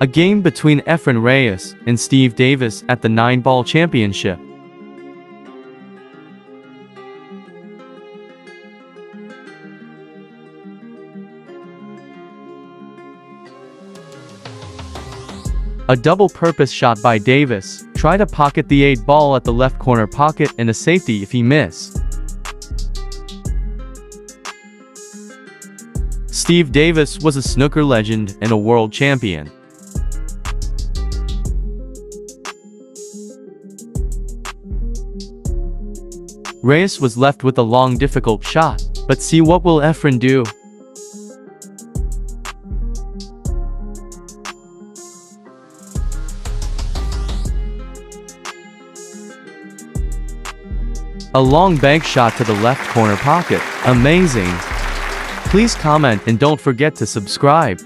A game between Efren Reyes and Steve Davis at the 9-Ball Championship. A double-purpose shot by Davis, try to pocket the 8 ball at the left corner pocket and a safety if he miss. Steve Davis was a snooker legend and a world champion. Reyes was left with a long difficult shot, but see what will Efren do? A long bank shot to the left corner pocket. Amazing. Please comment and don't forget to subscribe.